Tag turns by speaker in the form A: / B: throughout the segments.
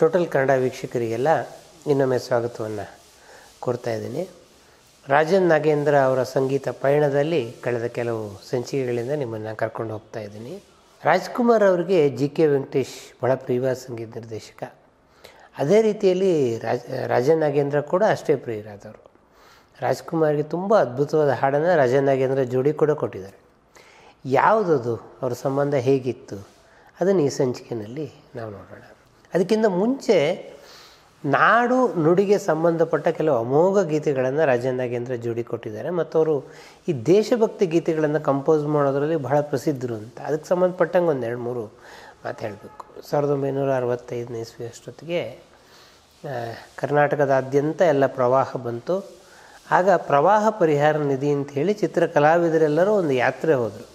A: Total Kannada ವೀಕ್ಷಕರಿಗೆಲ್ಲ ಇನ್ನೊಮ್ಮೆ ಸ್ವಾಗತವನ್ನು ಕೊಡ್ತಾ ಇದ್ದೀನಿ. ರಾಜನ್ ನಾಗೇಂದ್ರ ಅವರ ಸಂಗೀತ ಪಯಣದಲ್ಲಿ ಕಳೆದ ಕೆಲವು ಸಂಚಿಕೆಗಳಿಂದ ನಿಮ್ಮನ್ನು ಕರ್ಕೊಂಡು ಹೋಗ್ತಾ ಇದ್ದೀನಿ. ರಾಜ್ಕುಮಾರ್ ಅವರಿಗೆ ಜಿ ಕೆ ವೆಂಕಟೇಶ್ ಬಹಳ ಪ್ರಿಯ ಸಂಗೀತ ನಿರ್ದೇಶಕ. ಅದೇ ರೀತಿಯಲ್ಲಿ ರಾಜ, ರಾಜನ್ ನಾಗೇಂದ್ರ ಕೂಡ ಅಷ್ಟೇ ಪ್ರಿಯರಾದವರು. ರಾಜ್ಕುಮಾರ್ಗೆ ತುಂಬ ಅದ್ಭುತವಾದ ಹಾಡನ್ನು ರಾಜನ್ ನಾಗೇಂದ್ರ ಜೋಡಿ ಕೂಡ ಕೊಟ್ಟಿದ್ದಾರೆ. ಯಾವುದದು? ಅವರ ಸಂಬಂಧ ಹೇಗಿತ್ತು? ಅದನ್ನು ಈ ಸಂಚಿಕೆಯಲ್ಲಿ ನಾವು ನೋಡೋಣ. ಅದಕ್ಕಿಂತ ಮುಂಚೆ ನಾಡು ನುಡಿಗೆ ಸಂಬಂಧಪಟ್ಟ ಕೆಲವು ಅಮೋಘ ಗೀತೆಗಳನ್ನು ರಾಜೇಂದ್ರ ಗೇಂದ್ರ ಜೋಡಿ ಕೊಟ್ಟಿದ್ದಾರೆ ಮತ್ತು ಅವರು ಈ ದೇಶಭಕ್ತಿ ಗೀತೆಗಳನ್ನು ಕಂಪೋಸ್ ಮಾಡೋದರಲ್ಲಿ ಬಹಳ ಪ್ರಸಿದ್ಧರು ಅಂತ. ಅದಕ್ಕೆ ಸಂಬಂಧಪಟ್ಟಂಗೆ ಒಂದು ಎರಡು ಮೂರು ಮಾತು ಹೇಳಬೇಕು. ಸಾವಿರದ ಒಂಬೈನೂರ ಅರವತ್ತೈದನೇ ಇಸ್ವಿ ಅಷ್ಟೊತ್ತಿಗೆ ಕರ್ನಾಟಕದಾದ್ಯಂತ ಎಲ್ಲ ಪ್ರವಾಹ ಬಂತು. ಆಗ ಪ್ರವಾಹ ಪರಿಹಾರ ನಿಧಿ ಅಂತ ಹೇಳಿ ಚಿತ್ರಕಲಾವಿದರೆಲ್ಲರೂ ಒಂದು ಯಾತ್ರೆ ಹೋದರು.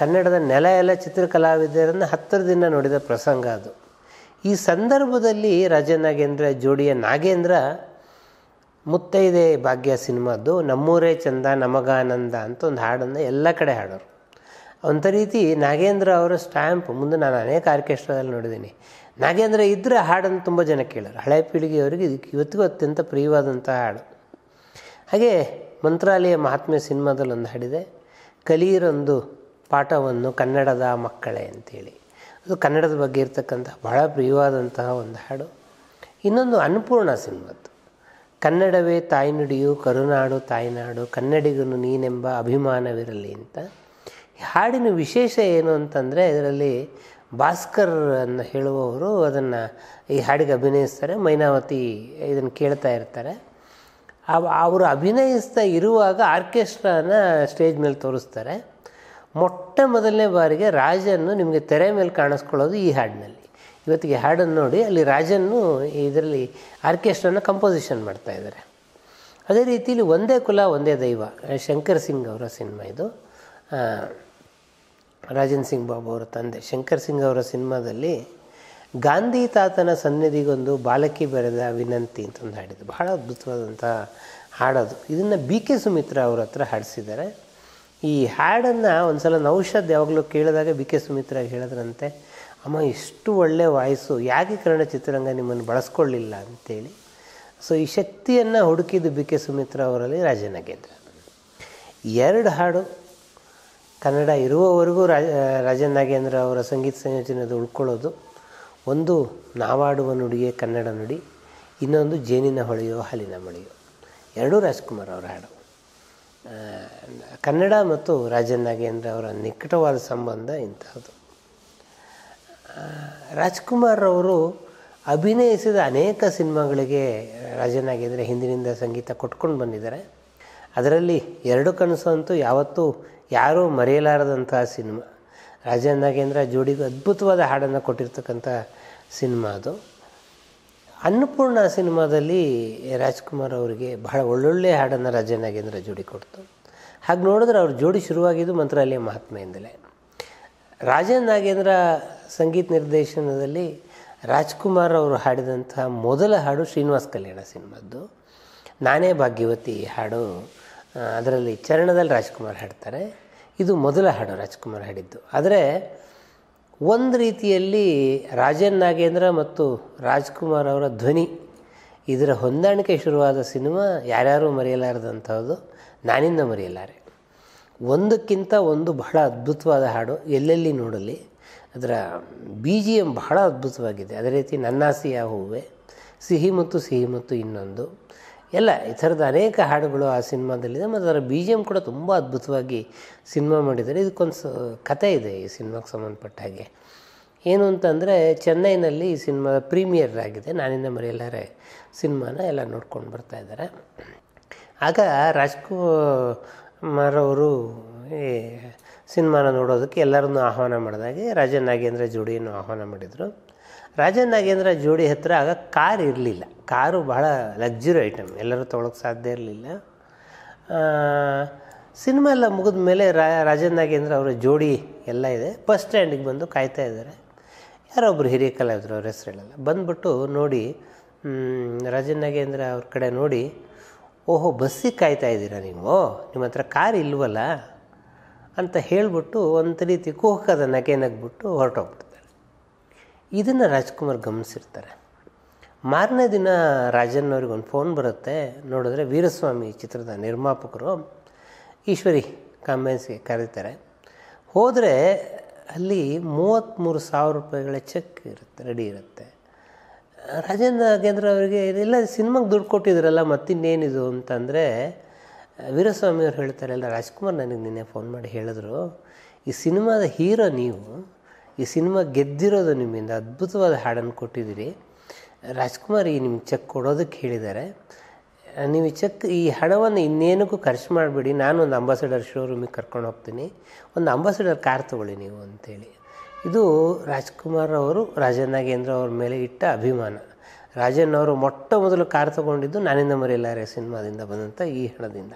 A: ಕನ್ನಡದ ನೆಲ ಎಲ್ಲ ಚಿತ್ರಕಲಾವಿದರನ್ನು ಹತ್ತಿರದಿಂದ ನೋಡಿದ ಪ್ರಸಂಗ ಅದು. ಈ ಸಂದರ್ಭದಲ್ಲಿ ರಾಜನಾಗೇಂದ್ರ, ಜೋಡಿಯ ನಾಗೇಂದ್ರ, ಮುತ್ತೈದೆ ಭಾಗ್ಯ ಸಿನಿಮಾದ್ದು, ನಮ್ಮೂರೇ ಚಂದ ನಮಗಾನಂದ ಅಂತ ಒಂದು ಹಾಡನ್ನು ಎಲ್ಲ ಕಡೆ ಹಾಡೋರು. ಒಂಥ ರೀತಿ ನಾಗೇಂದ್ರ ಅವರ ಸ್ಟ್ಯಾಂಪ್, ಮುಂದೆ ನಾನು ಅನೇಕ ಆರ್ಕೆಸ್ಟ್ರಾದಲ್ಲಿ ನೋಡಿದ್ದೀನಿ. ನಾಗೇಂದ್ರ ಇದ್ದರೆ ಹಾಡನ್ನು ತುಂಬ ಜನ ಕೇಳೋರು. ಹಳೆ ಪೀಳಿಗೆಯವರಿಗೆ ಇದಕ್ಕೆ ಇವತ್ತಿಗೂ ಅತ್ಯಂತ ಪ್ರಿಯವಾದಂಥ ಹಾಡು. ಹಾಗೆ ಮಂತ್ರಾಲಯ ಮಹಾತ್ಮೆ ಸಿನಿಮಾದಲ್ಲಿ ಒಂದು ಹಾಡಿದೆ ಕಲಿಯರೊಂದು ಪಾಠವನ್ನು ಕನ್ನಡದ ಮಕ್ಕಳೇ ಅಂತೇಳಿ. ಅದು ಕನ್ನಡದ ಬಗ್ಗೆ ಇರ್ತಕ್ಕಂಥ ಬಹಳ ಪ್ರಿಯವಾದಂತಹ ಒಂದು ಹಾಡು. ಇನ್ನೊಂದು ಅನ್ನಪೂರ್ಣ ಸಿನಿಮಾದ್ದು ಕನ್ನಡವೇ ತಾಯ್ನುಡಿಯು ಕರುನಾಡು ತಾಯ್ನಾಡು ಕನ್ನಡಿಗನು ನೀನೆಂಬ ಅಭಿಮಾನವಿರಲಿ ಅಂತ. ಹಾಡಿನ ವಿಶೇಷ ಏನು ಅಂತಂದರೆ ಇದರಲ್ಲಿ ಭಾಸ್ಕರ್ ಅನ್ನು ಹೇಳುವವರು ಅದನ್ನು ಈ ಹಾಡಿಗೆ ಅಭಿನಯಿಸ್ತಾರೆ. ಮೈನಾವತಿ ಇದನ್ನು ಕೇಳ್ತಾ ಇರ್ತಾರೆ. ಅವ- ಅವರು ಅಭಿನಯಿಸ್ತಾ ಇರುವಾಗ ಆರ್ಕೆಸ್ಟ್ರಾನ ಸ್ಟೇಜ್ ಮೇಲೆ ತೋರಿಸ್ತಾರೆ. ಮೊಟ್ಟ ಮೊದಲನೇ ಬಾರಿಗೆ ರಾಜನ್ನು ನಿಮಗೆ ತೆರೆ ಮೇಲೆ ಕಾಣಿಸ್ಕೊಳ್ಳೋದು ಈ ಹಾಡಿನಲ್ಲಿ ಇವತ್ತಿಗೆ ಹಾಡನ್ನು ನೋಡಿ ಅಲ್ಲಿ ರಾಜನ್ನು ಇದರಲ್ಲಿ ಆರ್ಕೆಸ್ಟ್ರಾನ ಕಂಪೋಸಿಷನ್ ಮಾಡ್ತಾ ಇದ್ದಾರೆ. ಅದೇ ರೀತಿಯಲ್ಲಿ ಒಂದೇ ಕುಲ, ಒಂದೇ ದೈವ. ಶಂಕರ್ ಸಿಂಗ್ ಅವರ ಸಿನಿಮಾ ಇದು. ರಾಜನ್ ಸಿಂಗ್ ಬಾಬು ಅವರ ತಂದೆ. ಶಂಕರ್ ಸಿಂಗ್ ಅವರ ಸಿನಿಮಾದಲ್ಲಿ ಗಾಂಧಿ ತಾತನ ಸನ್ನಿಧಿಗೊಂದು ಬಾಲಕಿ ಬರೆದ ವಿನಂತಿ ಅಂತ ಒಂದು ಹಾಡಿದ್ದು ಬಹಳ ಅದ್ಭುತವಾದಂಥ ಹಾಡೋದು. ಇದನ್ನು ಬಿ ಕೆ ಸುಮಿತ್ರಾ ಅವ್ರ ಹತ್ರ ಹಾಡಿಸಿದ್ದಾರೆ. ಈ ಹಾಡನ್ನು ಒಂದು ಸಲ ನೌಷದ್ ಯಾವಾಗಲೂ ಕೇಳಿದಾಗ ಬಿ ಕೆ ಸುಮಿತ್ರ ಹೇಳಿದ್ರಂತೆ, ಅಮ್ಮ, ಇಷ್ಟು ಒಳ್ಳೆಯ ವಾಯ್ಸು, ಯಾಕೆ ಕನ್ನಡ ಚಿತ್ರರಂಗ ನಿಮ್ಮನ್ನು ಬಳಸ್ಕೊಳ್ಳಿಲ್ಲ? ಅಂತೇಳಿ. ಸೊ ಈ ಶಕ್ತಿಯನ್ನು ಹುಡುಕಿದ್ದು ಬಿ ಕೆ ಸುಮಿತ್ರ ಅವರಲ್ಲಿ ರಾಜನಾಗೇಂದ್ರ. ಎರಡು ಹಾಡು ಕನ್ನಡ ಇರುವವರೆಗೂ ರಾಜ ರಾಜನಾಗೇಂದ್ರ ಅವರ ಸಂಗೀತ ಸಂಯೋಜನೆದು ಉಳ್ಕೊಳ್ಳೋದು. ಒಂದು ನಾವಾಡುವ ನುಡಿಯೇ ಕನ್ನಡ ನುಡಿ, ಇನ್ನೊಂದು ಜೇನಿನ ಹೊಳೆಯೋ ಹಾಲಿನ ಮಳೆಯೋ. ಎರಡೂ ರಾಜ್ಕುಮಾರ್ ಅವರ ಹಾಡು. ಕನ್ನಡ ಮತ್ತು ರಾಜನ್ ನಾಗೇಂದ್ರ ಅವರ ನಿಕಟವಾದ ಸಂಬಂಧ ಇಂಥದ್ದು. ರಾಜ್ಕುಮಾರ್ ಅವರು ಅಭಿನಯಿಸಿದ ಅನೇಕ ಸಿನಿಮಾಗಳಿಗೆ ರಾಜನ್ ನಾಗೇಂದ್ರ ಹಿಂದಿನಿಂದ ಸಂಗೀತ ಕೊಟ್ಕೊಂಡು ಬಂದಿದ್ದಾರೆ. ಅದರಲ್ಲಿ ಎರಡು ಕನಸು ಅಂತೂ ಯಾವತ್ತೂ ಯಾರೂ ಮರೆಯಲಾರದಂತಹ ಸಿನಿಮಾ. ರಾಜನ್ ನಾಗೇಂದ್ರ ಜೋಡಿಗೆ ಅದ್ಭುತವಾದ ಹಾಡನ್ನು ಕೊಟ್ಟಿರ್ತಕ್ಕಂಥ ಸಿನಿಮಾ ಅದು. ಅನ್ನಪೂರ್ಣ ಸಿನಿಮಾದಲ್ಲಿ ರಾಜ್ಕುಮಾರ್ ಅವರಿಗೆ ಬಹಳ ಒಳ್ಳೊಳ್ಳೆ ಹಾಡನ್ನು ರಾಜನ್ ನಾಗೇಂದ್ರ ಜೋಡಿ ಕೊಡ್ತು. ಹಾಗೆ ನೋಡಿದ್ರೆ ಅವ್ರ ಜೋಡಿ ಶುರುವಾಗಿದ್ದು ಮಂತ್ರಾಲಯ ಮಹಾತ್ಮೆಯಿಂದಲೇ. ರಾಜನ್ ನಾಗೇಂದ್ರ ಸಂಗೀತ ನಿರ್ದೇಶನದಲ್ಲಿ ರಾಜ್ಕುಮಾರ್ ಅವರು ಹಾಡಿದಂತಹ ಮೊದಲ ಹಾಡು ಶ್ರೀನಿವಾಸ್ ಕಲ್ಯಾಣ ಸಿನಿಮಾದ್ದು. ನಾನೇ ಭಾಗ್ಯವತಿ ಹಾಡು ಅದರಲ್ಲಿ ಚರಣದಲ್ಲಿ ರಾಜ್ಕುಮಾರ್ ಹಾಡ್ತಾರೆ. ಇದು ಮೊದಲ ಹಾಡು ರಾಜ್ಕುಮಾರ್ ಹಾಡಿದ್ದು. ಆದರೆ ಒಂದು ರೀತಿಯಲ್ಲಿ ರಾಜನ್ ನಾಗೇಂದ್ರ ಮತ್ತು ರಾಜ್ಕುಮಾರ್ ಅವರ ಧ್ವನಿ. ಇದರ ಹೊಂದಾಣಿಕೆ ಶುರುವಾದ ಸಿನಿಮಾ ಯಾರ್ಯಾರೂ ಮರೆಯಲಾರದಂಥದ್ದು ನಾನಿಂದ ಮರೆಯಲಾರೆ. ಒಂದಕ್ಕಿಂತ ಒಂದು ಬಹಳ ಅದ್ಭುತವಾದ ಹಾಡು ಎಲ್ಲೆಲ್ಲಿ ನೋಡಲಿ, ಅದರ ಬಿ ಜಿ ಎಂ ಬಹಳ ಅದ್ಭುತವಾಗಿದೆ. ಅದೇ ರೀತಿ ನನ್ನಾಸಿಯ ಹೂವೆ ಸಿಹಿ ಮತ್ತು ಸಿಹಿ ಮತ್ತು ಇನ್ನೊಂದು. ಎಲ್ಲ ಈ ಥರದ ಅನೇಕ ಹಾಡುಗಳು ಆ ಸಿನಿಮಾದಲ್ಲಿದೆ, ಮತ್ತು ಅದರ ಬಿ ಜಿ ಎಂ ಕೂಡ ತುಂಬ ಅದ್ಭುತವಾಗಿ ಸಿನಿಮಾ ಮಾಡಿದ್ದಾರೆ. ಇದಕ್ಕೊಂದು ಕತೆ ಇದೆ ಈ ಸಿನಿಮಾಗೆ ಸಂಬಂಧಪಟ್ಟ ಹಾಗೆ. ಏನು ಅಂತಂದರೆ, ಚೆನ್ನೈನಲ್ಲಿ ಈ ಸಿನಿಮಾ ಪ್ರೀಮಿಯರ್ ಆಗಿದೆ. ನಾನಿಂದ ಮರೆಯಲಾರೆ ಸಿನಿಮಾನ ಎಲ್ಲ ನೋಡ್ಕೊಂಡು ಬರ್ತಾ ಇದ್ದಾರೆ. ಆಗ ರಾಜ್ಕುಮಾರ್ ಅವರು ಈ ಸಿನಿಮಾನ ನೋಡೋದಕ್ಕೆ ಎಲ್ಲರನ್ನೂ ಆಹ್ವಾನ ಮಾಡಿದಾಗೆ ರಾಜ ನಾಗೇಂದ್ರ ಜೋಡಿಯನ್ನು ಆಹ್ವಾನ ಮಾಡಿದರು. ರಾಜನ್ ನಾಗೇಂದ್ರ ಜೋಡಿ ಹತ್ತಿರ ಆಗ ಕಾರ್ ಇರಲಿಲ್ಲ. ಕಾರು ಬಹಳ ಲಕ್ಸುರಿ ಐಟಮ್. ಎಲ್ಲರೂ ತೊಗೊಳಕ್ಕೆ ಸಾಧ್ಯ ಇರಲಿಲ್ಲ. ಸಿನಿಮಾ ಎಲ್ಲ ಮುಗಿದ ಮೇಲೆ ರಾಜನ್ ನಾಗೇಂದ್ರ ಅವರ ಜೋಡಿ ಎಲ್ಲ ಇದೆ. ಬಸ್ ಸ್ಟ್ಯಾಂಡಿಗೆ ಬಂದು ಕಾಯ್ತಾ ಇದ್ದಾರೆ. ಯಾರೋ ಒಬ್ಬರು ಹಿರಿಯ ಕಲಾವಿದರು ಅವ್ರ ಹೆಸರು ಹೇಳಲ್ಲ ಬಂದುಬಿಟ್ಟು ನೋಡಿ ರಾಜನ್ ನಾಗೇಂದ್ರ ಅವ್ರ ಕಡೆ ನೋಡಿ, ಓಹೋ, ಬಸ್ಸಿಗೆ ಕಾಯ್ತಾ ಇದ್ದೀರಾ ನೀವು? ನಿಮ್ಮ ಹತ್ರ ಕಾರ್ ಇಲ್ವಲ್ಲ? ಅಂತ ಹೇಳಿಬಿಟ್ಟು ಒಂದು ರೀತಿ ಕುಹಕದ ನಗೆ ನಗ್ಬಿಟ್ಟು ಹೊರಟೋಗ್ಬಿಡ್ತಾರೆ ಇದನ್ನು ರಾಜ್ಕುಮಾರ್ ಗಮನಿಸಿರ್ತಾರೆ. ಮಾರನೇ ದಿನ ರಾಜನ್ ಅವ್ರಿಗೆ ಒಂದು ಫೋನ್ ಬರುತ್ತೆ. ನೋಡಿದ್ರೆ ವೀರಸ್ವಾಮಿ ಚಿತ್ರದ ನಿರ್ಮಾಪಕರು ಈಶ್ವರಿ ಕಾಂಬೆನ್ಸ್ಗೆ ಕರೀತಾರೆ. ಹೋದರೆ ಅಲ್ಲಿ ಮೂವತ್ತ್ಮೂರು ಸಾವಿರ ರೂಪಾಯಿಗಳ ಚೆಕ್ ಇರುತ್ತೆ, ರೆಡಿ ಇರುತ್ತೆ. ರಾಜೇಂದ್ರ ನಾಗೇಂದ್ರ ಅವರಿಗೆ ಇದೆಲ್ಲ ಸಿನಿಮಾಗೆ ದುಡ್ಡು ಕೊಟ್ಟಿದ್ರಲ್ಲ, ಮತ್ತಿನ್ನೇನಿದು ಅಂತಂದರೆ, ವೀರಸ್ವಾಮಿ ಅವ್ರು ಹೇಳ್ತಾರೆ ಅಲ್ಲ ರಾಜ್ಕುಮಾರ್ ನನಗೆ ನಿನ್ನೆ ಫೋನ್ ಮಾಡಿ ಹೇಳಿದ್ರು, ಈ ಸಿನಿಮಾದ ಹೀರೋ ನೀವು ಈ ಸಿನಿಮಾ ಗೆದ್ದಿರೋದು ನಿಮ್ಮಿಂದ ಅದ್ಭುತವಾದ ಹಾಡನ್ನು ಕೊಟ್ಟಿದ್ದೀರಿ. ರಾಜ್ಕುಮಾರ್ ಈ ನಿಮ್ಗೆ ಚೆಕ್ ಕೊಡೋದಕ್ಕೆ ಹೇಳಿದ್ದಾರೆ. ನೀವು ಚೆಕ್, ಈ ಹಣವನ್ನು ಇನ್ನೇನಕ್ಕೂ ಖರ್ಚು ಮಾಡಿಬಿಡಿ. ನಾನು ಒಂದು ಅಂಬಾಸಡರ್ ಶೋರೂಮಿಗೆ ಕರ್ಕೊಂಡು ಹೋಗ್ತೀನಿ. ಒಂದು ಅಂಬಾಸಡರ್ ಕಾರ್ ತೊಗೊಳ್ಳಿ ನೀವು ಅಂತೇಳಿ. ಇದು ರಾಜ್ಕುಮಾರ್ ಅವರು, ರಾಜನ್ ನಾಗೇಂದ್ರ ಅವ್ರ ಮೇಲೆ ಇಟ್ಟ ಅಭಿಮಾನ. ರಾಜನ್ ಅವರು ಮೊಟ್ಟ ಮೊದಲು ಕಾರ್ ತೊಗೊಂಡಿದ್ದು ನಾನಿಂದ ಮರೆಯಲಾರೆ ಸಿನಿಮಾದಿಂದ ಬಂದಂಥ ಈ ಹಣದಿಂದ.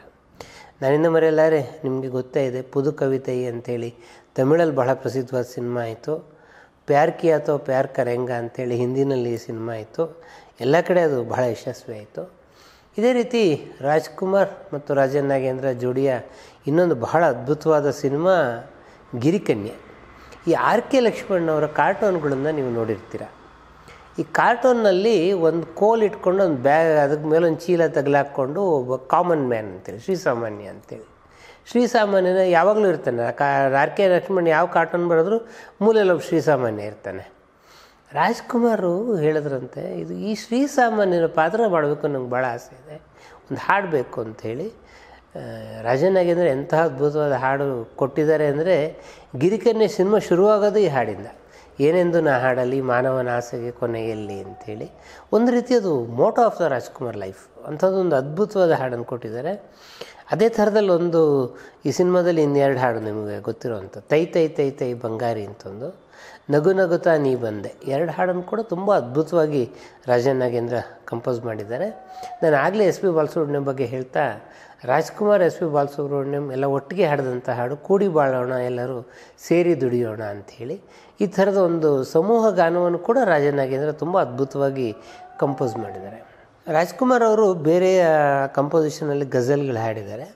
A: ನಾನಿಂದ ಮರೆಯಲಾರೆ, ನಿಮಗೆ ಗೊತ್ತೇ ಇದೆ, ಪುದು ಕವಿತೆ ಅಂತೇಳಿ ತಮಿಳಲ್ಲಿ ಬಹಳ ಪ್ರಸಿದ್ಧವಾದ ಸಿನಿಮಾ ಆಯಿತು. ಪ್ಯಾರ್ ಕಿ ಅಥವಾ ಪ್ಯಾರ್ ಕರೆಂಗ ಅಂತೇಳಿ ಹಿಂದಿನಲ್ಲಿ ಸಿನಿಮಾ ಆಯಿತು. ಎಲ್ಲ ಕಡೆ ಅದು ಬಹಳ ಯಶಸ್ವಿ ಆಯಿತು. ಇದೇ ರೀತಿ ರಾಜ್ಕುಮಾರ್ ಮತ್ತು ರಾಜನ್ ನಾಗೇಂದ್ರ ಜೋಡಿಯ ಇನ್ನೊಂದು ಬಹಳ ಅದ್ಭುತವಾದ ಸಿನಿಮಾ, ಗಿರಿಕನ್ಯೆ. ಈ ಆರ್ ಕೆ ಲಕ್ಷ್ಮಣ್ಣವರ ಕಾರ್ಟೂನ್ಗಳನ್ನು ನೀವು ನೋಡಿರ್ತೀರ. ಈ ಕಾರ್ಟೂನ್ನಲ್ಲಿ ಒಂದು ಕೋಲ್ ಇಟ್ಕೊಂಡು ಒಂದು ಬ್ಯಾಗ್ ಅದಕ್ಕೆ ಮೇಲೆ ಒಂದು ಚೀಲ ತಗಲಾಕ್ಕೊಂಡು ಒಬ್ಬ ಕಾಮನ್ ಮ್ಯಾನ್ ಅಂತೇಳಿ, ಶ್ರೀಸಾಮಾನ್ಯ ಅಂತೇಳಿ. ಶ್ರೀಸಾಮಾನ್ಯನ ಯಾವಾಗಲೂ ಇರ್ತಾನೆ. ಕಾ, ಆರ್ ಕೆ ಲಕ್ಷ್ಮಣ್ ಯಾವ ಕಾರ್ಟೂನ್ ಬರೆದ್ರು ಒಬ್ಬ ಶ್ರೀಸಾಮಾನ್ಯ ಇರ್ತಾನೆ. ರಾಜ್ಕುಮಾರು ಹೇಳಿದ್ರಂತೆ, ಇದು ಈ ಶ್ರೀಸಾಮಾನ್ಯನ ಪಾತ್ರ ಮಾಡಬೇಕು ನಂಗೆ ಭಾಳ ಆಸೆ ಇದೆ. ಒಂದು ಹಾಡು ಬೇಕು ಅಂಥೇಳಿ ಅಂದರೆ ಎಂತಹ ಅದ್ಭುತವಾದ ಹಾಡು ಕೊಟ್ಟಿದ್ದಾರೆ ಅಂದರೆ, ಗಿರಿಕನ್ಯೆ ಸಿನಿಮಾ ಶುರುವಾಗೋದು ಈ ಹಾಡಿಂದ. ಏನೆಂದು ನಾ ಹಾಡಲಿ, ಮಾನವನ ಆಸೆಗೆ ಕೊನೆಯಲ್ಲಿ ಅಂಥೇಳಿ. ಒಂದು ರೀತಿ ಅದು motto of the Rajkumar life. ಅಂಥದ್ದೊಂದು ಅದ್ಭುತವಾದ ಹಾಡನ್ನು ಕೊಟ್ಟಿದ್ದಾರೆ. ಅದೇ ಥರದಲ್ಲಿ ಒಂದು ಈ ಸಿನಿಮಾದಲ್ಲಿ ಇನ್ನೆರಡು ಹಾಡು ನಿಮಗೆ ಗೊತ್ತಿರುವಂಥ ತೈ ತೈ ತೈ ತೈ ಬಂಗಾರಿ ಅಂತೊಂದು, ನಗು ನಗುತ್ತಾ ನೀ ಬಂದೆ. ಎರಡು ಹಾಡನ್ನು ಕೂಡ ತುಂಬ ಅದ್ಭುತವಾಗಿ ರಾಜನ್ ನಾಗೇಂದ್ರ ಕಂಪೋಸ್ ಮಾಡಿದ್ದಾರೆ. ನಾನು ಆಗಲೇ ಎಸ್ ಪಿ ಬಾಲಸುಬ್ರಹ್ಮಣ್ಯಂ ಬಗ್ಗೆ ಹೇಳ್ತಾ, ರಾಜ್ಕುಮಾರ್, ಎಸ್ ಪಿ ಬಾಲಸುಬ್ರಹ್ಮಣ್ಯಂ ಎಲ್ಲ ಒಟ್ಟಿಗೆ ಹಾಡಿದಂಥ ಹಾಡು ಕೂಡಿ ಬಾಳೋಣ, ಎಲ್ಲರೂ ಸೇರಿ ದುಡಿಯೋಣ ಅಂಥೇಳಿ ಈ ಥರದ ಒಂದು ಸಮೂಹ ಗಾನವನ್ನು ಕೂಡ ರಾಜನ್ ನಾಗೇಂದ್ರ ತುಂಬ ಅದ್ಭುತವಾಗಿ ಕಂಪೋಸ್ ಮಾಡಿದ್ದಾರೆ. ರಾಜ್ಕುಮಾರ್ ಅವರು ಬೇರೆಯ ಕಂಪೋಸಿಷನಲ್ಲಿ ಗಜಲ್ಗಳು ಹಾಡಿದ್ದಾರೆ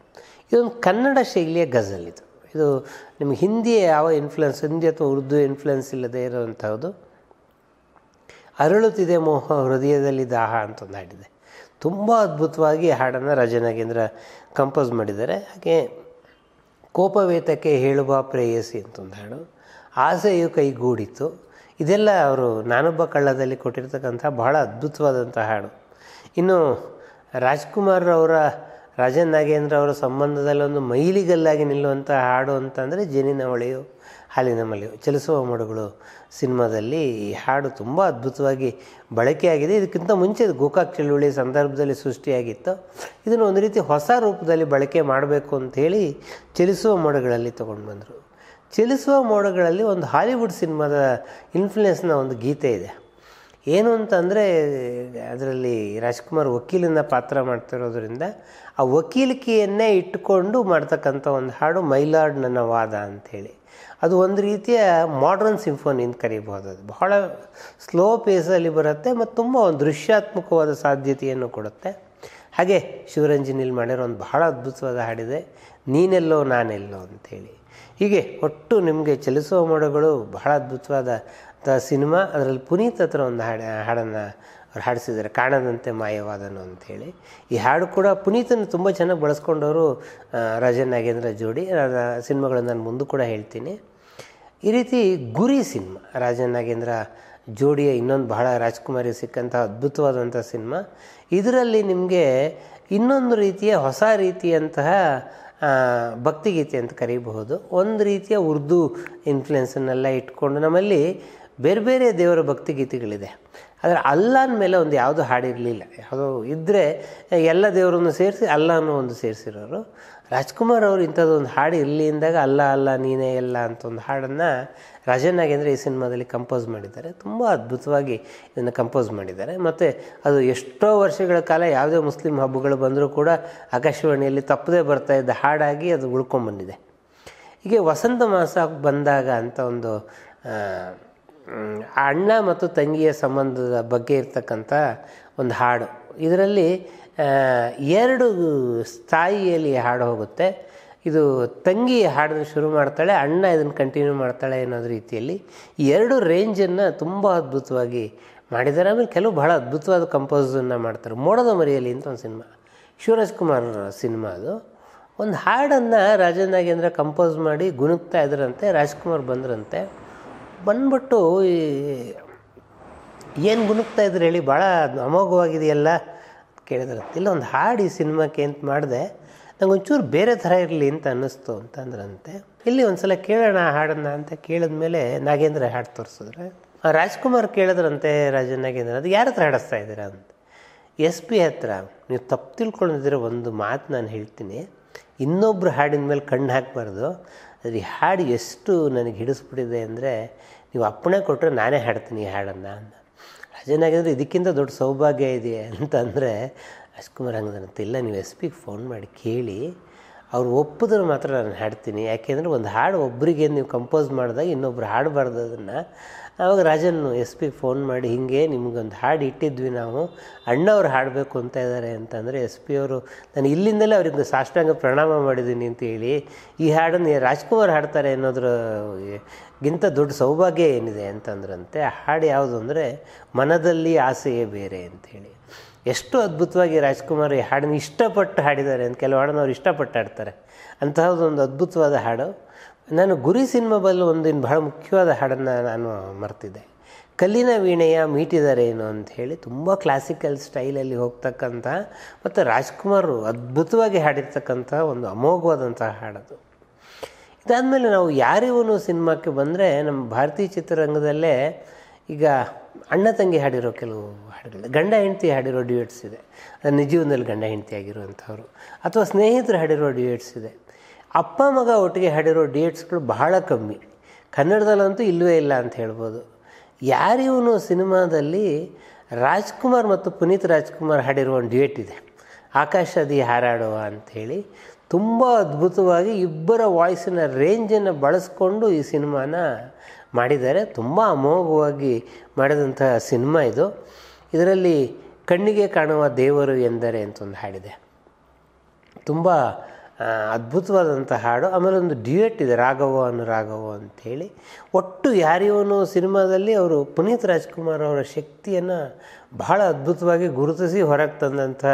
A: ಇದೊಂದು ಕನ್ನಡ ಶೈಲಿಯ ಗಜಲ್ ಇದು. ಇದು ನಿಮಗೆ ಹಿಂದಿಯ ಯಾವ ಇನ್ಫ್ಲುಯೆನ್ಸ್ ಹಿಂದಿ ಅಥವಾ ಉರ್ದು ಇನ್ಫ್ಲುಯೆನ್ಸ್ ಇಲ್ಲದೆ ಇರುವಂಥದ್ದು ಅರಳುತ್ತಿದೆ ಮೋಹ, ಹೃದಯದಲ್ಲಿ ದಾಹ ಅಂತ ಒಂದು ಹಾಡಿದೆ ತುಂಬ ಅದ್ಭುತವಾಗಿ ಹಾಡನ್ನು ರಾಜನಾಗೇಂದ್ರ ಕಂಪೋಸ್ ಮಾಡಿದ್ದಾರೆ. ಹಾಗೆ ಕೋಪವೇತಕ್ಕೆ ಹೇಳುವ ಪ್ರೇಯಸಿ ಅಂತ ಒಂದು ಹಾಡು. ಆಸೆಯು ಕೈಗೂಡಿತು ಇದೆಲ್ಲ ಅವರು ನಾನೊಬ್ಬ ಕಳ್ಳದಲ್ಲಿ ಕೊಟ್ಟಿರ್ತಕ್ಕಂಥ ಬಹಳ ಅದ್ಭುತವಾದಂಥ ಹಾಡು. ಇನ್ನು ರಾಜ್ಕುಮಾರ್ ಅವರ, ರಾಜನ್ ನಾಗೇಂದ್ರ ಅವರ ಸಂಬಂಧದಲ್ಲಿ ಒಂದು ಮೈಲಿಗಲ್ಲಾಗಿ ನಿಲ್ಲುವಂಥ ಹಾಡು ಅಂತಂದರೆ ಜೇನಿನ ಹೊಳೆಯು, ಹಾಲಿನ ಮಳೆಯು ಚಲಿಸುವ ಮಡುಗಳು ಸಿನಿಮಾದಲ್ಲಿ ಈ ಹಾಡು ತುಂಬ ಅದ್ಭುತವಾಗಿ ಬಳಕೆಯಾಗಿದೆ ಇದಕ್ಕಿಂತ ಮುಂಚೆ ಗೋಕಾಕ್ ಚಳುವಳಿ ಸಂದರ್ಭದಲ್ಲಿ ಸೃಷ್ಟಿಯಾಗಿತ್ತು. ಇದನ್ನು ಒಂದು ರೀತಿ ಹೊಸ ರೂಪದಲ್ಲಿ ಬಳಕೆ ಮಾಡಬೇಕು ಅಂಥೇಳಿ ಚಲಿಸುವ ಮೋಡಗಳಲ್ಲಿ ತೊಗೊಂಡು ಬಂದರು. ಚಲಿಸುವ ಮೋಡಗಳಲ್ಲಿ ಒಂದು ಹಾಲಿವುಡ್ ಸಿನಿಮಾದ ಇನ್ಫ್ಲುಯೆನ್ಸ್ನ ಒಂದು ಗೀತೆ ಇದೆ. ಏನು ಅಂತಂದರೆ, ಅದರಲ್ಲಿ ರಾಜ್ಕುಮಾರ್ ವಕೀಲನ ಪಾತ್ರ ಮಾಡ್ತಿರೋದ್ರಿಂದ ಆ ವಕೀಲಿಕೆಯನ್ನೇ ಇಟ್ಟುಕೊಂಡು ಮಾಡ್ತಕ್ಕಂಥ ಒಂದು ಹಾಡು ಮೈಲಾರ್ಡ್ ನನ್ನ ವಾದ ಅಂಥೇಳಿ. ಅದು ಒಂದು ರೀತಿಯ ಮಾಡ್ರನ್ ಸಿಂಫೋನಿ ಅಂತ ಕರಿಬೋದು ಅದು. ಬಹಳ ಸ್ಲೋ ಪೇಸಲ್ಲಿ ಬರುತ್ತೆ ಮತ್ತು ತುಂಬ ಒಂದು ದೃಶ್ಯಾತ್ಮಕವಾದ ಸಾಧ್ಯತೆಯನ್ನು ಕೊಡುತ್ತೆ. ಹಾಗೆ ಶಿವರಂಜನಿಲಿ ಮಾಡಿರೋ ಒಂದು ಬಹಳ ಅದ್ಭುತವಾದ ಹಾಡಿದೆ, ನೀನೆಲ್ಲೋ ನಾನೆಲ್ಲೋ ಅಂಥೇಳಿ. ಹೀಗೆ ಒಟ್ಟು ನಿಮಗೆ ಚಲಿಸುವ ಮೋಡಗಳು ಬಹಳ ಅದ್ಭುತವಾದ ಸಿನಿಮಾ ಅದರಲ್ಲಿ ಪುನೀತ್ ಹತ್ರ ಒಂದು ಹಾಡು, ಹಾಡನ್ನು ಅವ್ರು ಹಾಡಿಸಿದ್ದಾರೆ, ಕಾಣದಂತೆ ಮಾಯವಾದನು ಅಂಥೇಳಿ. ಈ ಹಾಡು ಕೂಡ ಪುನೀತನ್ನು ತುಂಬ ಚೆನ್ನಾಗಿ ಬಳಸ್ಕೊಂಡವರು ರಾಜನ್ ನಾಗೇಂದ್ರ ಜೋಡಿ. ಸಿನಿಮಾಗಳನ್ನು ನಾನು ಮುಂದೆ ಕೂಡ ಹೇಳ್ತೀನಿ. ಈ ರೀತಿ ಗುರಿ ಸಿನಿಮಾ, ರಾಜನ್ ನಾಗೇಂದ್ರ ಜೋಡಿಯ ಇನ್ನೊಂದು ಬಹಳ ರಾಜ್ಕುಮಾರಿ ಸಿಕ್ಕಂಥ ಅದ್ಭುತವಾದಂಥ ಸಿನಿಮಾ. ಇದರಲ್ಲಿ ನಿಮಗೆ ಇನ್ನೊಂದು ರೀತಿಯ ಹೊಸ ರೀತಿಯಂತಹ ಭಕ್ತಿಗೀತೆ ಅಂತ ಕರೀಬಹುದು. ಒಂದು ರೀತಿಯ ಉರ್ದು ಇನ್ಫ್ಲುಯೆನ್ಸನ್ನೆಲ್ಲ ಇಟ್ಕೊಂಡು ನಮ್ಮಲ್ಲಿ ಬೇರೆ ಬೇರೆ ದೇವರ ಭಕ್ತಿ ಗೀತೆಗಳಿದೆ ಆದರೆ ಅಲ್ಲ ಮೇಲೆ ಒಂದು ಯಾವುದೂ ಹಾಡಿರಲಿಲ್ಲ. ಯಾವುದೋ ಇದ್ದರೆ ಎಲ್ಲ ದೇವರನ್ನು ಸೇರಿಸಿ ಅಲ್ಲಾನು ಒಂದು ಸೇರಿಸಿರೋರು. ರಾಜ್ಕುಮಾರ್ ಅವರು ಇಂಥದ್ದೊಂದು ಹಾಡು ಇರಲಿ ಅಂದಾಗ ಅಲ್ಲ ಅಲ್ಲ, ನೀನೇ ಎಲ್ಲ ಅಂತ ಒಂದು ಹಾಡನ್ನು ರಾಜನ್ ನಾಗೇಂದ್ರ ಈ ಸಿನಿಮಾದಲ್ಲಿ ಕಂಪೋಸ್ ಮಾಡಿದ್ದಾರೆ. ತುಂಬ ಅದ್ಭುತವಾಗಿ ಇದನ್ನು ಕಂಪೋಸ್ ಮಾಡಿದ್ದಾರೆ. ಮತ್ತು ಅದು ಎಷ್ಟೋ ವರ್ಷಗಳ ಕಾಲ ಯಾವುದೇ ಮುಸ್ಲಿಂ ಹಬ್ಬಗಳು ಬಂದರೂ ಕೂಡ ಆಕಾಶವಾಣಿಯಲ್ಲಿ ತಪ್ಪದೇ ಬರ್ತಾ ಇದ್ದ ಹಾಡಾಗಿ ಅದು ಉಳ್ಕೊಂಬಂದಿದೆ. ಹೀಗೆ ವಸಂತ ಮಾಸ ಬಂದಾಗ ಅಂತ ಒಂದು ಅಣ್ಣ ಮತ್ತು ತಂಗಿಯ ಸಂಬಂಧದ ಬಗ್ಗೆ ಇರ್ತಕ್ಕಂಥ ಒಂದು ಹಾಡು. ಇದರಲ್ಲಿ ಎರಡು ಸ್ಥಾಯಿಯಲ್ಲಿ ಹಾಡು ಹೋಗುತ್ತೆ. ಇದು ತಂಗಿ ಹಾಡನ್ನು ಶುರು ಮಾಡ್ತಾಳೆ, ಅಣ್ಣ ಇದನ್ನು ಕಂಟಿನ್ಯೂ ಮಾಡ್ತಾಳೆ ಅನ್ನೋದು ರೀತಿಯಲ್ಲಿ ಎರಡು ರೇಂಜನ್ನು ತುಂಬ ಅದ್ಭುತವಾಗಿ ಮಾಡಿದ್ದಾರೆ. ಆಮೇಲೆ ಕೆಲವು ಬಹಳ ಅದ್ಭುತವಾದ ಕಂಪೋಸನ್ನು ಮಾಡ್ತಾರೆ. ಮೋಡದ ಮರಿಯಲ್ಲಿ ಅಂತ ಒಂದು ಸಿನಿಮಾ. ಶಿವರಾಜ್ ಕುಮಾರ್ ಸಿನಿಮಾ ಅದು. ಒಂದು ಹಾಡನ್ನು ರಾಜನ್ ನಾಗೇಂದ್ರ ಕಂಪೋಸ್ ಮಾಡಿ ಗುಣಗ್ತಾ ಇದ್ರಂತೆ, ರಾಜ್ಕುಮಾರ್ ಬಂದ್ರಂತೆ. ಬಂದ್ಬಿಟ್ಟು ಈ ಏನು ಗುಣಗ್ತಾ ಇದ್ರು ಹೇಳಿ, ಭಾಳ ಅಮೋಘವಾಗಿದೆಯಲ್ಲ ಕೇಳಿದ್ರೆ. ಇಲ್ಲ, ಒಂದು ಹಾಡು ಈ ಸಿನಿಮಾಕ್ಕೆ ಅಂತ ಮಾಡಿದೆ, ನಂಗೆ ಒಂಚೂರು ಬೇರೆ ಥರ ಇರಲಿ ಅಂತ ಅನ್ನಿಸ್ತು ಅಂತಂದ್ರಂತೆ. ಇಲ್ಲಿ ಒಂದು ಸಲ ಕೇಳೋಣ ಹಾಡನ್ನು ಅಂತ ಕೇಳಿದ್ಮೇಲೆ ನಾಗೇಂದ್ರ ಹಾಡು ತೋರಿಸಿದ್ರೆ. ರಾಜ್ಕುಮಾರ್ ಕೇಳಿದ್ರಂತೆ ರಾಜನ್ ನಾಗೇಂದ್ರ, ಅದು ಯಾರ ಹತ್ರ ಹಾಡಿಸ್ತಾ ಇದ್ದೀರಾ ಅಂತ. ಎಸ್ ಪಿ ಹತ್ರ, ನೀವು ತಪ್ಪು ತಿಳ್ಕೊಂಡಿದ್ರೆ ಒಂದು ಮಾತು ನಾನು ಹೇಳ್ತೀನಿ. ಇನ್ನೊಬ್ಬರು ಹಾಡಿನ ಮೇಲೆ ಕಣ್ಣು ಹಾಕಬಾರ್ದು. ಅದ್ರ ಈ ಹಾಡು ಎಷ್ಟು ನನಗೆ ಹಿಡಿಸ್ಬಿಟ್ಟಿದೆ ಅಂದರೆ ನೀವು ಅಪ್ಪಣೆ ಕೊಟ್ಟರೆ ನಾನೇ ಹಾಡ್ತೀನಿ, ಈ ಹಾಡನ್ನು ಅಂತ. ರಾಜನಾಗಿದ್ರೆ ಇದಕ್ಕಿಂತ ದೊಡ್ಡ ಸೌಭಾಗ್ಯ ಇದೆಯೇ ಅಂತಂದರೆ, ರಾಜ್ಕುಮಾರ್ ಹಂಗದಂತ ಇಲ್ಲ, ನೀವು ಎಸ್ ಪಿಗೆ ಫೋನ್ ಮಾಡಿ ಕೇಳಿ, ಅವ್ರು ಒಪ್ಪಿದ್ರೆ ಮಾತ್ರ ನಾನು ಹಾಡ್ತೀನಿ. ಯಾಕೆಂದರೆ ಒಂದು ಹಾಡು ಒಬ್ಬರಿಗೆ ನೀವು ಕಂಪೋಸ್ ಮಾಡಿದಾಗ ಇನ್ನೊಬ್ರು ಹಾಡಬಾರ್ದು ಅದನ್ನು. ಆವಾಗ ರಾಜನ್ ಎಸ್ ಪಿಗೆ ಫೋನ್ ಮಾಡಿ, ಹೀಗೆ ನಿಮಗೊಂದು ಹಾಡು ಇಟ್ಟಿದ್ವಿ ನಾವು, ಅಣ್ಣವ್ರು ಹಾಡಬೇಕು ಅಂತ ಇದ್ದಾರೆ ಅಂತಂದರೆ ಎಸ್ ಪಿ ಅವರು, ನಾನು ಇಲ್ಲಿಂದಲೇ ಅವ್ರಿಗೆ ಸಾಷ್ಟಾಂಗ ಪ್ರಣಾಮ ಮಾಡಿದ್ದೀನಿ ಅಂತ ಹೇಳಿ, ಈ ಹಾಡನ್ನು ರಾಜ್ಕುಮಾರ್ ಹಾಡ್ತಾರೆ ಅನ್ನೋದ್ರ ಗಿಂತ ದೊಡ್ಡ ಸೌಭಾಗ್ಯ ಏನಿದೆ ಅಂತಂದ್ರಂತೆ ಹಾಡು ಯಾವುದು ಅಂದರೆ, ಮನದಲ್ಲಿ ಆಸೆಯೇ ಬೇರೆ ಅಂತೇಳಿ. ಎಷ್ಟು ಅದ್ಭುತವಾಗಿ ರಾಜ್ಕುಮಾರ್ ಈ ಹಾಡನ್ನ ಇಷ್ಟಪಟ್ಟು ಹಾಡಿದ್ದಾರೆ ಅಂತ ಕೆಲವು ಹಾಡನ್ನು ಅವ್ರು ಇಷ್ಟಪಟ್ಟು ಹಾಡ್ತಾರೆ. ಅಂತಹದ್ದೊಂದು ಅದ್ಭುತವಾದ ಹಾಡು. ನಾನು ಗುರಿ ಸಿನಿಮಾ ಬದಲು ಒಂದು ಬಹಳ ಮುಖ್ಯವಾದ ಹಾಡನ್ನು ನಾನು ಮರ್ತಿದ್ದೆ. ಕಲ್ಲಿನ ವೀಣೆಯ ಮೀಟಿದರೇನು ಅಂತ ಹೇಳಿ ತುಂಬ ಕ್ಲಾಸಿಕಲ್ ಸ್ಟೈಲಲ್ಲಿ ಹೋಗ್ತಕ್ಕಂಥ ಮತ್ತು ರಾಜ್ಕುಮಾರ್ ಅದ್ಭುತವಾಗಿ ಹಾಡಿರ್ತಕ್ಕಂಥ ಒಂದು ಅಮೋಘವಾದಂತಹ ಹಾಡದು. ಇದಾದಮೇಲೆ ನಾವು ಯಾರಿವನು ಸಿನಿಮಾಕ್ಕೆ ಬಂದರೆ ನಮ್ಮ ಭಾರತೀಯ ಚಿತ್ರರಂಗದಲ್ಲೇ ಈಗ ಅಣ್ಣ ತಂಗಿ ಹಾಡಿರೋ ಕೆಲವು ಹಾಡುಗಳು ಗಂಡ ಹೆಂಡತಿ ಹಾಡಿರೋ ಡ್ಯೂಯೇಟ್ಸ್ ಇದೆ. ನಿಜ ಜೀವನದಲ್ಲಿ ಗಂಡ ಹೆಂಡತಿ ಆಗಿರುವಂಥವ್ರು. ಅಥವಾ ಸ್ನೇಹಿತರು ಹಾಡಿರೋ ಡ್ಯೂಯೇಟ್ಸ್ ಇದೆ. ಅಪ್ಪ ಮಗ ಒಟ್ಟಿಗೆ ಹಾಡಿರೋ ಡ್ಯೂಯೇಟ್ಸ್ಗಳು ಬಹಳ ಕಮ್ಮಿ. ಕನ್ನಡದಲ್ಲಂತೂ ಇಲ್ಲವೇ ಇಲ್ಲ ಅಂತ ಹೇಳ್ಬೋದು. ಯಾರಿವನು ಸಿನಿಮಾದಲ್ಲಿ ರಾಜ್ಕುಮಾರ್ ಮತ್ತು ಪುನೀತ್ ರಾಜ್ಕುಮಾರ್ ಹಾಡಿರೋ ಒಂದು ಡ್ಯೂಯೇಟ್ ಇದೆ. ಆಕಾಶದಿ ಹಾರಾಡುವ ಅಂಥೇಳಿ ತುಂಬ ಅದ್ಭುತವಾಗಿ ಇಬ್ಬರ ವಾಯ್ಸಿನ ರೇಂಜನ್ನು ಬಳಸ್ಕೊಂಡು ಈ ಸಿನಿಮಾನ ಮಾಡಿದ್ದಾರೆ. ತುಂಬ ಅಮೋಘವಾಗಿ ಮಾಡಿದಂತಹ ಸಿನಿಮಾ ಇದು. ಇದರಲ್ಲಿ ಕಣ್ಣಿಗೆ ಕಾಣುವ ದೇವರು ಎಂದರೆ ಅಂತ ಒಂದು ಹಾಡಿದೆ. ತುಂಬ ಅದ್ಭುತವಾದಂಥ ಹಾಡು. ಆಮೇಲೆ ಒಂದು ಡ್ಯೂಯೆಟ್ ಇದೆ, ರಾಘವ ಅನ್ನು ರಾಘವ ಅಂಥೇಳಿ. ಒಟ್ಟು ಯಾರಿವನು ಸಿನಿಮಾದಲ್ಲಿ ಅವರು ಪುನೀತ್ ರಾಜ್ಕುಮಾರ್ ಅವರ ಶಕ್ತಿಯನ್ನು ಬಹಳ ಅದ್ಭುತವಾಗಿ ಗುರುತಿಸಿ ಹೊರಗೆ ತಂದಂಥ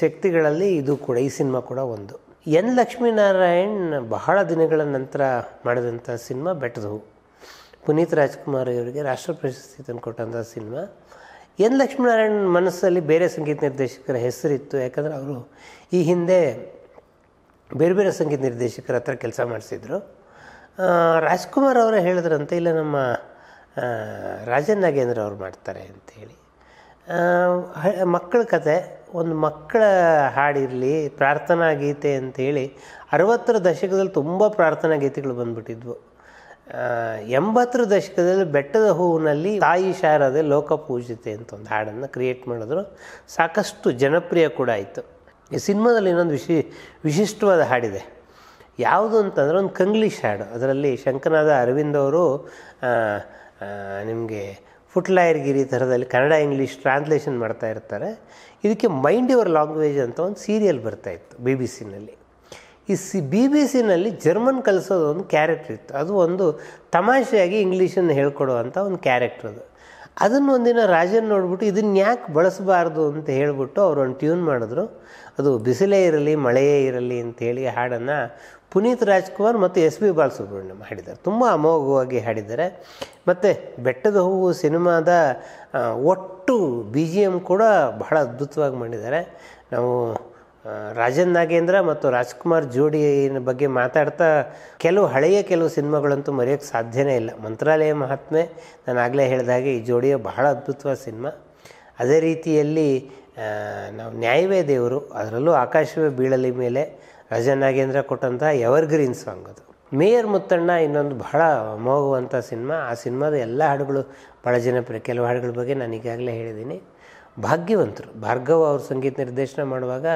A: ಶಕ್ತಿಗಳಲ್ಲಿ ಇದು ಕೂಡ, ಈ ಸಿನಿಮಾ ಕೂಡ ಒಂದು. ಎನ್ ಲಕ್ಷ್ಮೀನಾರಾಯಣ್ ಬಹಳ ದಿನಗಳ ನಂತರ ಮಾಡಿದಂಥ ಸಿನಿಮಾ ಬೆಟ್ಟದ ಪುನೀತ್ ರಾಜ್ಕುಮಾರ್ ಇವರಿಗೆ ರಾಷ್ಟ್ರ ಪ್ರಶಸ್ತಿ ತಂದುಕೊಟ್ಟಂಥ ಸಿನಿಮಾ. ಎನ್ ಲಕ್ಷ್ಮೀನಾರಾಯಣ್ ಮನಸ್ಸಲ್ಲಿ ಬೇರೆ ಸಂಗೀತ ನಿರ್ದೇಶಕರ ಹೆಸರಿತ್ತು, ಯಾಕಂದರೆ ಅವರು ಈ ಹಿಂದೆ ಬೇರೆ ಬೇರೆ ಸಂಗೀತ ನಿರ್ದೇಶಕರ ಹತ್ರ ಕೆಲಸ ಮಾಡಿಸಿದ್ರು. ರಾಜ್ಕುಮಾರ್ ಅವರೇ ಹೇಳಿದ್ರಂತೆ, ಇಲ್ಲ, ನಮ್ಮ ರಾಜನ್ ನಾಗೇಂದ್ರ ಅವ್ರು ಮಾಡ್ತಾರೆ ಅಂಥೇಳಿ ಮಕ್ಕಳ ಕತೆ, ಒಂದು ಮಕ್ಕಳ ಹಾಡಿರಲಿ, ಪ್ರಾರ್ಥನಾ ಗೀತೆ ಅಂತೇಳಿ ಅರವತ್ತರ ದಶಕದಲ್ಲಿ ತುಂಬ ಪ್ರಾರ್ಥನಾ ಗೀತೆಗಳು ಬಂದ್ಬಿಟ್ಟಿದ್ವು. ಎಂಬತ್ತರ ದಶಕದಲ್ಲಿ ಬೆಟ್ಟದ ಹೂವಿನಲ್ಲಿ ತಾಯಿ ಶಾರದೆ ಲೋಕಪೂಜಿತೆ ಅಂತ ಒಂದು ಹಾಡನ್ನು ಕ್ರಿಯೇಟ್ ಮಾಡಿದ್ರು. ಸಾಕಷ್ಟು ಜನಪ್ರಿಯ ಕೂಡ ಆಯಿತು. ಈ ಸಿನಿಮಾದಲ್ಲಿ ಇನ್ನೊಂದು ವಿಶಿ, ವಿಶಿಷ್ಟವಾದ ಹಾಡಿದೆ. ಯಾವುದು ಅಂತಂದರೆ ಒಂದು ಕಂಗ್ಲೀಷ್ ಹಾಡು. ಅದರಲ್ಲಿ ಶಂಕನಾದ ಅರವಿಂದ್ ಅವರು ನಿಮಗೆ ಫುಟ್ಲಾಯರ್ಗಿರಿ ಥರದಲ್ಲಿ ಕನ್ನಡ ಇಂಗ್ಲೀಷ್ ಟ್ರಾನ್ಸ್ಲೇಷನ್ ಮಾಡ್ತಾ ಇರ್ತಾರೆ. ಇದಕ್ಕೆ ಮೈಂಡ್ ಯುವರ್ ಲ್ಯಾಂಗ್ವೇಜ್ ಅಂತ ಒಂದು ಸೀರಿಯಲ್ ಬರ್ತಾಯಿತ್ತು ಬಿ ಬಿ ಸಿನಲ್ಲಿ ಈ ಸಿ ಬಿ ಬಿ ಸಿನಲ್ಲಿ ಜರ್ಮನ್ ಕಲಿಸೋದು ಒಂದು ಕ್ಯಾರೆಕ್ಟರ್ ಇತ್ತು. ಅದು ಒಂದು ತಮಾಷೆಯಾಗಿ ಇಂಗ್ಲೀಷನ್ನು ಹೇಳ್ಕೊಡುವಂಥ ಒಂದು ಕ್ಯಾರೆಕ್ಟರ್ ಅದು. ಅದನ್ನು ಒಂದಿನ ರಾಜನ್ ನೋಡ್ಬಿಟ್ಟು ಇದನ್ನ ಯಾಕೆ ಬಳಸಬಾರ್ದು ಅಂತ ಹೇಳಿಬಿಟ್ಟು ಅವರು ಒಂದು ಟ್ಯೂನ್ ಮಾಡಿದ್ರು. ಅದು ಬಿಸಿಲೇ ಇರಲಿ, ಮಳೆಯೇ ಇರಲಿ ಅಂತ ಹೇಳಿ ಹಾಡನ್ನು ಪುನೀತ್ ರಾಜ್ಕುಮಾರ್ ಮತ್ತು ಎಸ್ ಬಿ ಬಾಲಸುಬ್ರಹ್ಮಣ್ಯಂ ಹಾಡಿದ್ದಾರೆ. ತುಂಬ ಅಮೋಘವಾಗಿ ಹಾಡಿದ್ದಾರೆ. ಮತ್ತು ಬೆಟ್ಟದ ಹೂವು ಸಿನಿಮಾದ ಒಟ್ಟು ಬಿ ಜಿ ಎಂ ಕೂಡ ಬಹಳ ಅದ್ಭುತವಾಗಿ ಮಾಡಿದ್ದಾರೆ. ನಾವು ರಾಜನ್ ನಾಗೇಂದ್ರ ಮತ್ತು ರಾಜ್ಕುಮಾರ್ ಜೋಡಿ ಬಗ್ಗೆ ಮಾತಾಡ್ತಾ ಕೆಲವು ಹಳೆಯ ಕೆಲವು ಸಿನಿಮಾಗಳಂತೂ ಮರೆಯೋಕ್ಕೆ ಸಾಧ್ಯನೇ ಇಲ್ಲ. ಮಂತ್ರಾಲಯ ಮಹಾತ್ಮೆ, ನಾನು ಆಗಲೇ ಹೇಳಿದ ಹಾಗೆ ಈ ಜೋಡಿಯ ಬಹಳ ಅದ್ಭುತವಾದ ಸಿನಿಮಾ. ಅದೇ ರೀತಿಯಲ್ಲಿ ನಾವು ನ್ಯಾಯವೇ ದೇವರು, ಅದರಲ್ಲೂ ಆಕಾಶವೇ ಬೀಳಲಿ ಮೇಲೆ ರಾಜನ್ ನಾಗೇಂದ್ರ ಕೊಟ್ಟಂಥ ಎವರ್ಗ್ರೀನ್ ಸಾಂಗ್ ಅದು. ಮೇಯರ್ ಮುತ್ತಣ್ಣ ಇನ್ನೊಂದು ಬಹಳ ಮೋಗುವಂಥ ಸಿನಿಮಾ. ಆ ಸಿನಿಮಾದ ಎಲ್ಲ ಹಾಡುಗಳು ಭಾಳ ಜನಪ್ರಿಯ. ಕೆಲವು ಹಾಡುಗಳ ಬಗ್ಗೆ ನಾನು ಈಗಾಗಲೇ ಹೇಳಿದ್ದೀನಿ ಭಾಗ್ಯವಂತರು, ಭಾರ್ಗವ ಅವ್ರ ಸಂಗೀತ ನಿರ್ದೇಶನ ಮಾಡುವಾಗ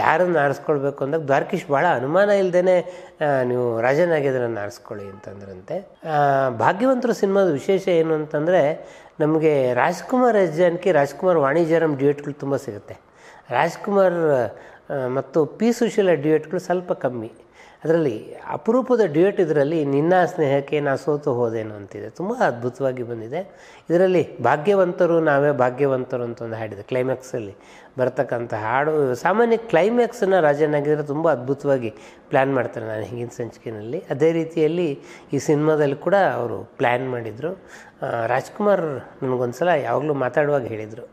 A: ಯಾರನ್ನು ಆರಿಸ್ಕೊಳ್ಬೇಕು ಅಂದಾಗ ದ್ವಾರಕೀಶ್ ಭಾಳ ಅನುಮಾನ ಇಲ್ಲದೇ ನೀವು ರಾಜನಾಗಿದ್ರನ್ನು ಆರಿಸ್ಕೊಳ್ಳಿ ಅಂತಂದ್ರಂತೆ. ಭಾಗ್ಯವಂತರು ಸಿನಿಮಾದ ವಿಶೇಷ ಏನು ಅಂತಂದರೆ ನಮಗೆ ರಾಜ್ಕುಮಾರ್ ಅಜ್ಜಾನ್ಕಿ ಜಾನಕಿ ರಾಜ್ಕುಮಾರ್ ವಾಣಿಜ್ಯರಂ ಡ್ಯೂಟ್ಗಳು ತುಂಬ ಸಿಗುತ್ತೆ. ರಾಜ್ಕುಮಾರ್ ಮತ್ತು ಪಿ ಸುಶೀಲ ಡ್ಯೂಯೆಟ್ಗಳು ಸ್ವಲ್ಪ ಕಮ್ಮಿ. ಅದರಲ್ಲಿ ಅಪರೂಪದ ಡ್ಯೂಯೆಟ್ ಇದರಲ್ಲಿ ನಿನ್ನ ಸ್ನೇಹಕ್ಕೆ ನಾ ಸೋತು ಹೋದೇನು ಅಂತಿದೆ. ತುಂಬ ಅದ್ಭುತವಾಗಿ ಬಂದಿದೆ. ಇದರಲ್ಲಿ ಭಾಗ್ಯವಂತರು ನಾವೇ ಭಾಗ್ಯವಂತರು ಅಂತ ಒಂದು ಹಾಡಿದೆ. ಕ್ಲೈಮ್ಯಾಕ್ಸಲ್ಲಿ ಬರ್ತಕ್ಕಂಥ ಹಾಡು, ಸಾಮಾನ್ಯ ಕ್ಲೈಮ್ಯಾಕ್ಸನ್ನು ರಾಜನಾಗಿದ್ದರೆ ತುಂಬ ಅದ್ಭುತವಾಗಿ ಪ್ಲ್ಯಾನ್ ಮಾಡ್ತಾರೆ ನಾನು ಹಿಂದಿನ ಸಂಚಿಕೆಯಲ್ಲಿ. ಅದೇ ರೀತಿಯಲ್ಲಿ ಈ ಸಿನಿಮಾದಲ್ಲಿ ಕೂಡ ಅವರು ಪ್ಲ್ಯಾನ್ ಮಾಡಿದರು. ರಾಜ್ಕುಮಾರ್ ನನಗೊಂದು ಸಲ ಯಾವಾಗಲೂ ಮಾತಾಡುವಾಗ ಹೇಳಿದರು,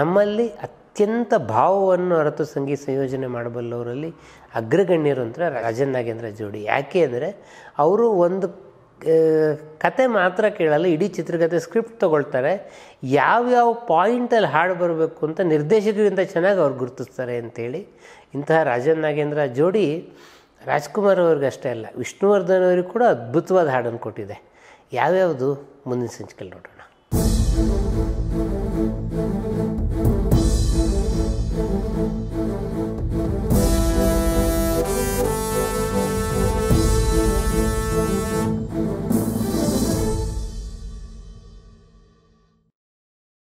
A: ನಮ್ಮಲ್ಲಿ ಅತ್ಯಂತ ಭಾವವನ್ನು ಅರತು ಸಂಗೀತ ಸಂಯೋಜನೆ ಮಾಡಬಲ್ಲವರಲ್ಲಿ ಅಗ್ರಗಣ್ಯರು ಅಂತ ರಾಜನ್ ನಾಗೇಂದ್ರ ಜೋಡಿ. ಯಾಕೆ ಅಂದರೆ ಅವರು ಒಂದು ಕತೆ ಮಾತ್ರ ಕೇಳಲ್ಲ, ಇಡೀ ಚಿತ್ರಕಥೆ ಸ್ಕ್ರಿಪ್ಟ್ ತೊಗೊಳ್ತಾರೆ. ಯಾವ್ಯಾವ ಪಾಯಿಂಟಲ್ಲಿ ಹಾಡು ಬರಬೇಕು ಅಂತ ನಿರ್ದೇಶಕರಿಂದ ಚೆನ್ನಾಗಿ ಅವ್ರು ಗುರುತಿಸ್ತಾರೆ ಅಂತೇಳಿ ಇಂತಹ ರಾಜನ್ ನಾಗೇಂದ್ರ ಜೋಡಿ ರಾಜ್ಕುಮಾರ್ ಅವ್ರಿಗೆ ಅಷ್ಟೇ ಅಲ್ಲ, ವಿಷ್ಣುವರ್ಧನ್ ಅವರಿಗೆ ಕೂಡ ಅದ್ಭುತವಾದ ಹಾಡನ್ನು ಕೊಟ್ಟಿದೆ. ಯಾವ್ಯಾವುದು? ಮುಂದಿನ ಸಂಚಿಕೆಯಲ್ಲಿ ನೋಡೋಣ.